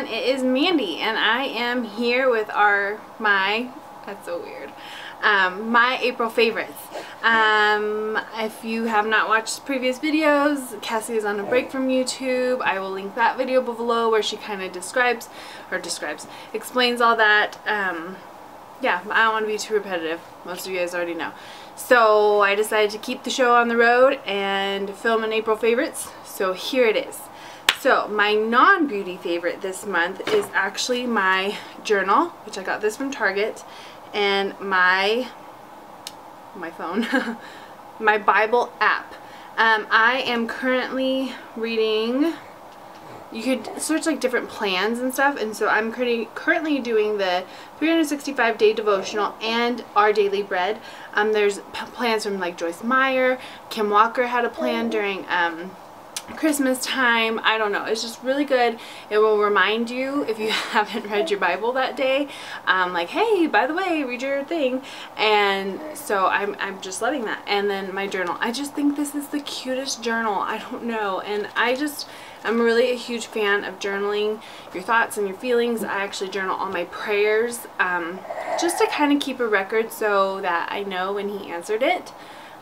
everyone, it is Mandy and I am here with our, my, that's so weird, um, my April favorites. Um, if you have not watched previous videos, Cassie is on a break from YouTube. I will link that video below where she kind of describes, or describes, explains all that. Um, yeah, I don't want to be too repetitive. Most of you guys already know. So I decided to keep the show on the road and film an April favorites. So here it is. So my non-beauty favorite this month is actually my journal, which I got this from Target, and my, my phone, my Bible app. Um, I am currently reading, you could search like different plans and stuff, and so I'm currently currently doing the 365 day devotional and our daily bread. Um, there's plans from like Joyce Meyer, Kim Walker had a plan during um, Christmas time. I don't know. It's just really good. It will remind you if you haven't read your Bible that day, um, like, hey, by the way, read your thing. And so I'm, I'm just loving that. And then my journal. I just think this is the cutest journal. I don't know. And I just, I'm really a huge fan of journaling your thoughts and your feelings. I actually journal all my prayers um, just to kind of keep a record so that I know when he answered it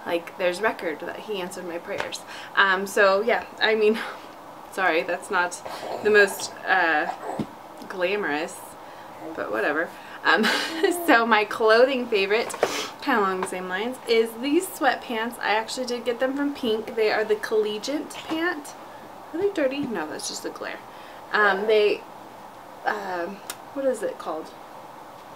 like there's record that he answered my prayers. Um, so yeah, I mean, sorry, that's not the most uh, glamorous, but whatever. Um, so my clothing favorite, kind of along the same lines, is these sweatpants. I actually did get them from Pink. They are the collegiate pant. Are they dirty? No, that's just the glare. Um, they, uh, what is it called?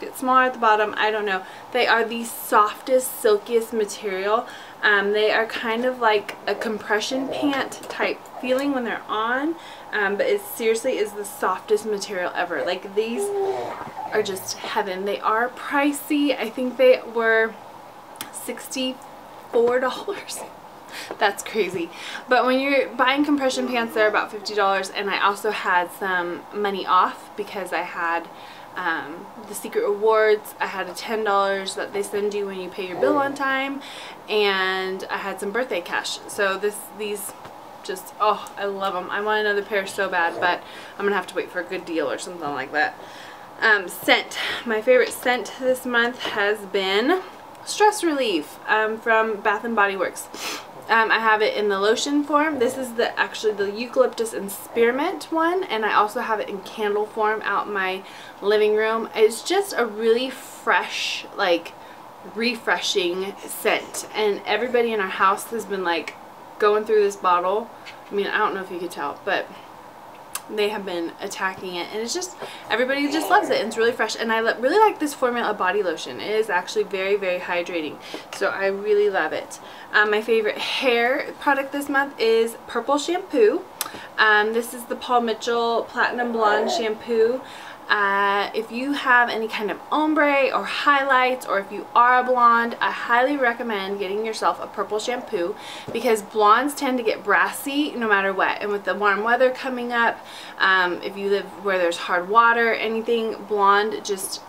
It's smaller at the bottom. I don't know. They are the softest, silkiest material. Um, they are kind of like a compression pant type feeling when they're on. Um, but it seriously is the softest material ever. Like these are just heaven. They are pricey. I think they were $64. That's crazy. But when you're buying compression pants, they're about $50 and I also had some money off because I had um, the secret rewards. I had a $10 that they send you when you pay your bill on time and I had some birthday cash. So this these just, oh, I love them. I want another pair so bad, but I'm going to have to wait for a good deal or something like that. Um, scent. My favorite scent this month has been Stress Relief um, from Bath & Body Works. Um, I have it in the lotion form. This is the actually the eucalyptus and spearmint one and I also have it in candle form out my living room. It's just a really fresh like refreshing scent and everybody in our house has been like going through this bottle. I mean I don't know if you could tell but they have been attacking it and it's just everybody just loves it and it's really fresh and I really like this formula body lotion. It is actually very very hydrating so I really love it. Um, my favorite hair product this month is purple shampoo. Um, this is the Paul Mitchell Platinum Blonde shampoo uh, if you have any kind of ombre or highlights or if you are a blonde, I highly recommend getting yourself a purple shampoo because blondes tend to get brassy no matter what. And with the warm weather coming up, um, if you live where there's hard water, anything, blonde just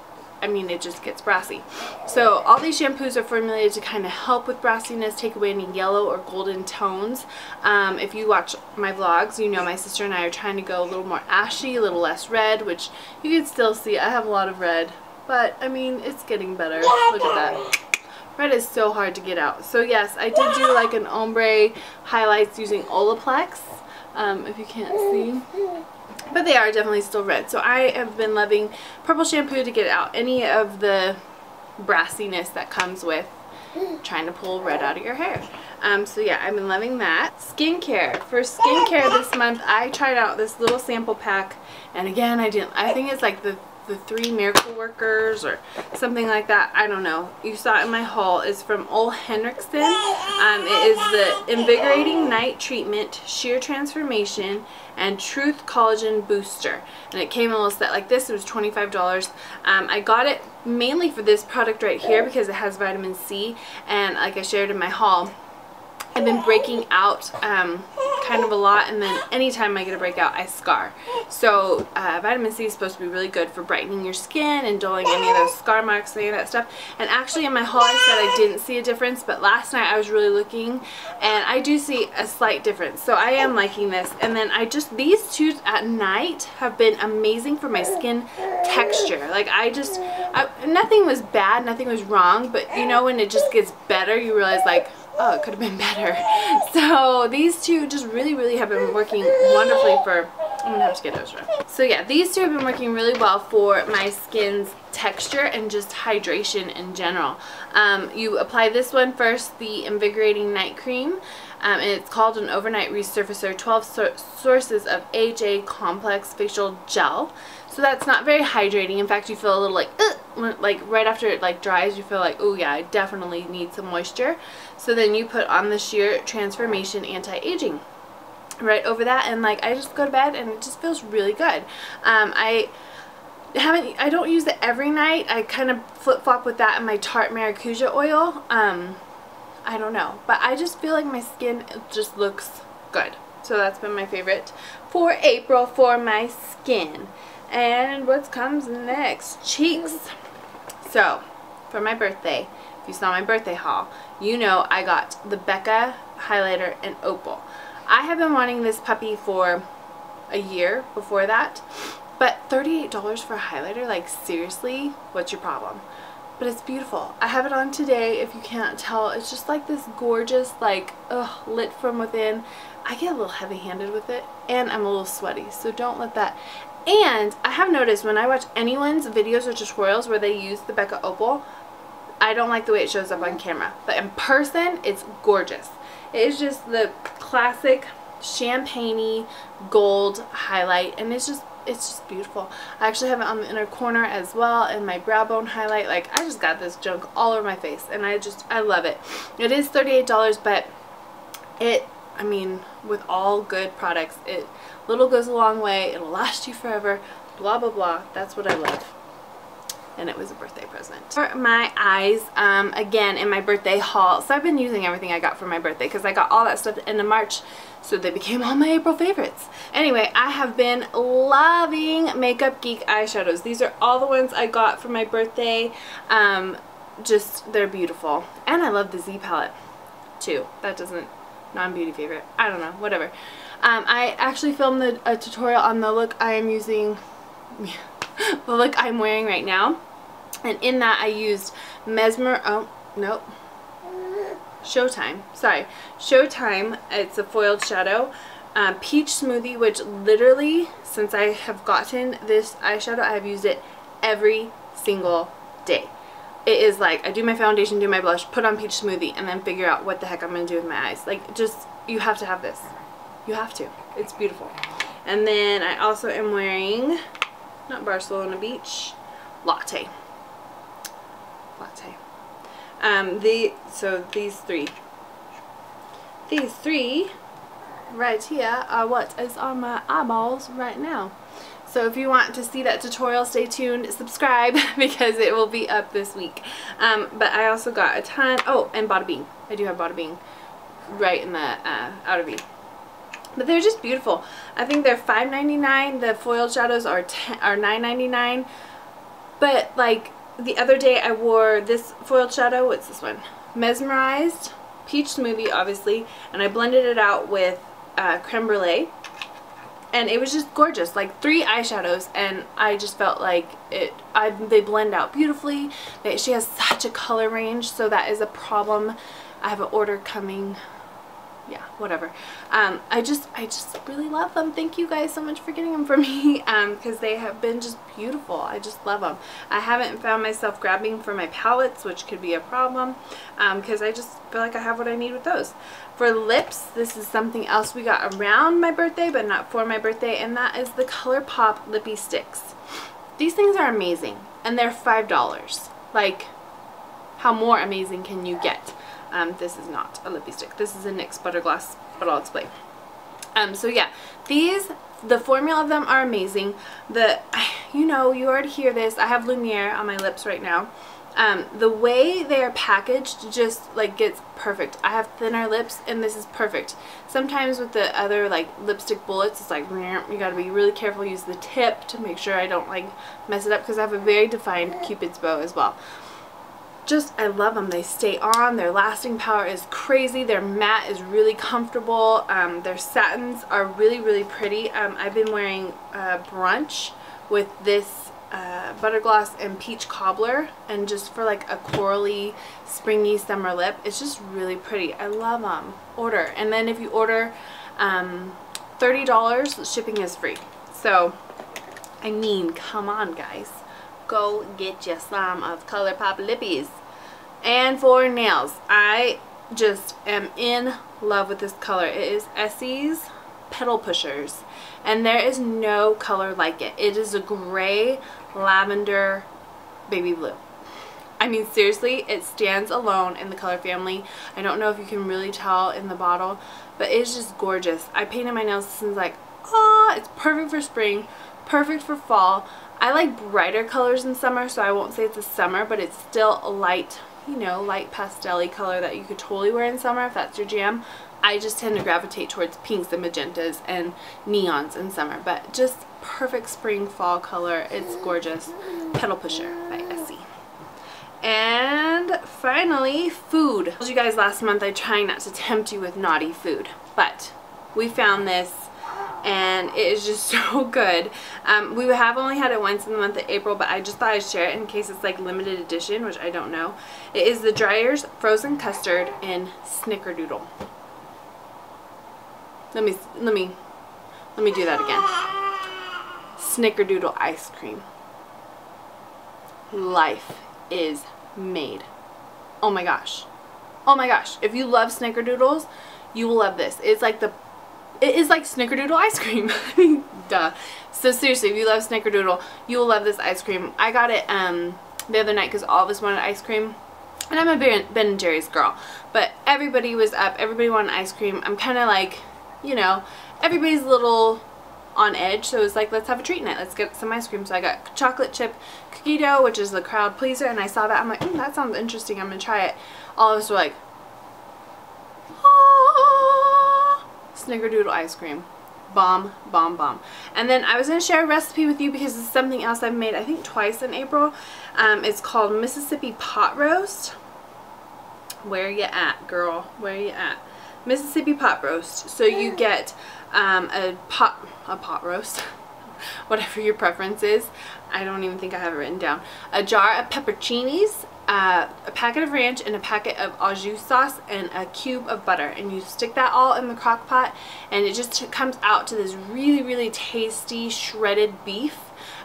I mean, it just gets brassy. So all these shampoos are formulated to kind of help with brassiness, take away any yellow or golden tones. Um, if you watch my vlogs, you know my sister and I are trying to go a little more ashy, a little less red, which you can still see. I have a lot of red, but I mean, it's getting better. Look at that. Red is so hard to get out. So yes, I did do like an ombre highlights using Olaplex, um, if you can't see. But they are definitely still red. So I have been loving purple shampoo to get out any of the brassiness that comes with trying to pull red out of your hair. Um, so yeah, I've been loving that. Skincare. For skincare this month, I tried out this little sample pack. And again, I didn't, I think it's like the the three miracle workers or something like that. I don't know. You saw it in my haul. Is from Ole Henriksen. Um, it is the invigorating night treatment sheer transformation and truth collagen booster. And it came in a little set like this. It was $25 um, I got it mainly for this product right here because it has vitamin C and like I shared in my haul I've been breaking out um, kind of a lot and then anytime I get a breakout I scar. So uh, vitamin C is supposed to be really good for brightening your skin and dulling any of those scar marks any of that stuff. And actually in my haul I said I didn't see a difference but last night I was really looking and I do see a slight difference. So I am liking this and then I just, these two at night have been amazing for my skin texture. Like I just, I, nothing was bad, nothing was wrong but you know when it just gets better you realize like oh, it could have been better. So these two just really, really have been working wonderfully for, I'm gonna have to get those. So yeah, these two have been working really well for my skin's texture and just hydration in general. Um, you apply this one first, the Invigorating Night Cream. Um, and it's called an Overnight Resurfacer 12 so sources of AHA Complex Facial Gel. So that's not very hydrating. In fact, you feel a little like, when, like right after it like dries, you feel like, oh yeah, I definitely need some moisture. So then you put on the Sheer Transformation Anti-Aging right over that and like I just go to bed and it just feels really good. Um, I haven't I don't use it every night. I kind of flip-flop with that and my Tarte Maracuja oil. Um, I don't know. But I just feel like my skin just looks good. So that's been my favorite for April for my skin. And what comes next? Cheeks. So, for my birthday, if you saw my birthday haul, you know I got the Becca highlighter in Opal. I have been wanting this puppy for a year before that, but $38 for a highlighter, like seriously, what's your problem? But it's beautiful. I have it on today, if you can't tell. It's just like this gorgeous, like, ugh, lit from within. I get a little heavy-handed with it, and I'm a little sweaty, so don't let that. And I have noticed when I watch anyone's videos or tutorials where they use the Becca Opal, I don't like the way it shows up on camera. But in person, it's gorgeous. It is just the classic champagne gold highlight and it's just it's just beautiful. I actually have it on the inner corner as well and my brow bone highlight. Like I just got this junk all over my face and I just I love it. It is $38 but it I mean with all good products it Little goes a long way. It'll last you forever. Blah, blah, blah. That's what I love. And it was a birthday present. For my eyes, um, again, in my birthday haul. So I've been using everything I got for my birthday because I got all that stuff at the March. So they became all my April favorites. Anyway, I have been loving Makeup Geek eyeshadows. These are all the ones I got for my birthday. Um, just, they're beautiful. And I love the Z palette, too. That doesn't, non-beauty favorite. I don't know, whatever. Um, I actually filmed the, a tutorial on the look I am using, the look I'm wearing right now. And in that I used Mesmer, oh, nope. Showtime, sorry. Showtime, it's a foiled shadow. Um, Peach Smoothie, which literally, since I have gotten this eyeshadow, I have used it every single day. It is like, I do my foundation, do my blush, put on Peach Smoothie, and then figure out what the heck I'm going to do with my eyes. Like, just, you have to have this. You have to. It's beautiful. And then I also am wearing, not Barcelona Beach, Latte. Latte. Um, the, so these three. These three right here are what is on my eyeballs right now. So if you want to see that tutorial, stay tuned, subscribe, because it will be up this week. Um, but I also got a ton, oh, and Bada Bing. I do have Bada Bing right in the uh, outer V. But they're just beautiful. I think they're $5.99. The foiled shadows are are $9.99. But like the other day I wore this foiled shadow. What's this one? Mesmerized. Peach Smoothie, obviously. And I blended it out with uh, creme brulee. And it was just gorgeous. Like three eyeshadows. And I just felt like it. I, they blend out beautifully. She has such a color range. So that is a problem. I have an order coming yeah, whatever. Um, I just, I just really love them. Thank you guys so much for getting them for me because um, they have been just beautiful. I just love them. I haven't found myself grabbing for my palettes, which could be a problem because um, I just feel like I have what I need with those. For lips, this is something else we got around my birthday, but not for my birthday, and that is the ColourPop Lippie Stix. These things are amazing, and they're $5. Like, how more amazing can you get? Um, this is not a lippy stick. This is a NYX Butter Gloss, but I'll explain. Um, so yeah, these, the formula of them are amazing. The, you know, you already hear this. I have Lumiere on my lips right now. Um, the way they are packaged just like gets perfect. I have thinner lips and this is perfect. Sometimes with the other like lipstick bullets it's like you gotta be really careful use the tip to make sure I don't like mess it up because I have a very defined cupid's bow as well. Just I love them. They stay on. Their lasting power is crazy. Their matte is really comfortable. Um, their satins are really really pretty. Um, I've been wearing uh, brunch with this uh, butter gloss and peach cobbler and just for like a corally springy summer lip it's just really pretty I love them order and then if you order um, $30 shipping is free so I mean come on guys go get you some of ColourPop lippies and for nails I just am in love with this color it is Essie's Petal Pushers and there is no color like it. It is a gray lavender baby blue. I mean seriously it stands alone in the color family. I don't know if you can really tell in the bottle but it's just gorgeous. I painted my nails since like ah it's perfect for spring perfect for fall. I like brighter colors in summer so I won't say it's a summer but it's still a light you know light pastel color that you could totally wear in summer if that's your jam. I just tend to gravitate towards pinks and magentas and neons in summer but just perfect spring fall color. It's gorgeous. Petal Pusher by Essie. And finally, food. I told you guys last month I try not to tempt you with naughty food, but we found this and it is just so good. Um, we have only had it once in the month of April, but I just thought I'd share it in case it's like limited edition, which I don't know. It is the Dreyer's Frozen Custard in Snickerdoodle. Let me, let me, let me do that again snickerdoodle ice cream. Life is made. Oh my gosh. Oh my gosh. If you love snickerdoodles, you will love this. It's like the it is like snickerdoodle ice cream. Duh. So seriously, if you love snickerdoodle, you will love this ice cream. I got it um the other night because all of us wanted ice cream. And I'm a Ben & Jerry's girl. But everybody was up. Everybody wanted ice cream. I'm kind of like, you know, everybody's a little on edge so it was like let's have a treat night let's get some ice cream so I got chocolate chip cookie dough which is the crowd pleaser and I saw that I'm like mm, that sounds interesting I'm gonna try it all of us were like snickerdoodle ice cream. Bomb bomb bomb. And then I was to share a recipe with you because it's something else I've made I think twice in April. Um, it's called Mississippi pot roast. Where you at girl? Where you at? Mississippi pot roast. So you get um, a pot a pot roast whatever your preference is. I don't even think I have it written down. A jar of pepperoncinis uh, a packet of ranch and a packet of au jus sauce and a cube of butter and you stick that all in the crock pot and it just comes out to this really really tasty shredded beef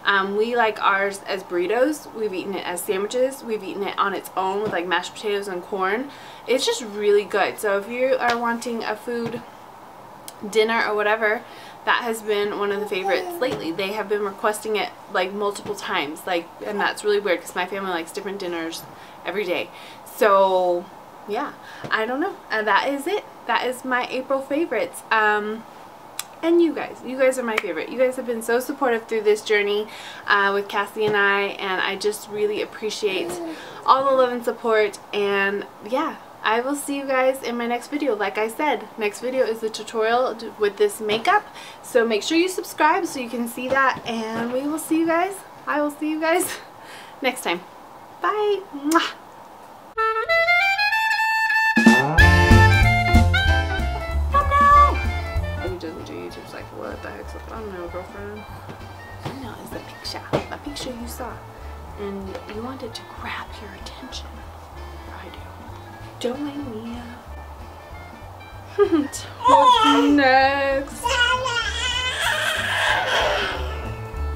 um, we like ours as burritos. We've eaten it as sandwiches. We've eaten it on its own with like mashed potatoes and corn. It's just really good. So if you are wanting a food dinner or whatever, that has been one of the favorites lately. They have been requesting it like multiple times, like, and that's really weird because my family likes different dinners every day. So, yeah, I don't know. And that is it. That is my April favorites. Um, and you guys. You guys are my favorite. You guys have been so supportive through this journey uh, with Cassie and I, and I just really appreciate all the love and support. And yeah, I will see you guys in my next video. Like I said, next video is the tutorial with this makeup. So make sure you subscribe so you can see that. And we will see you guys. I will see you guys next time. Bye. Mwah. like, what the heck's up? I don't know, girlfriend. No, it's a picture. A picture you saw. And you wanted to grab your attention. Don't mind me. What's next?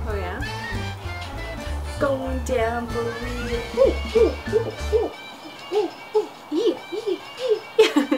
Oh yeah? Going down for real. Ooh, ooh, ooh,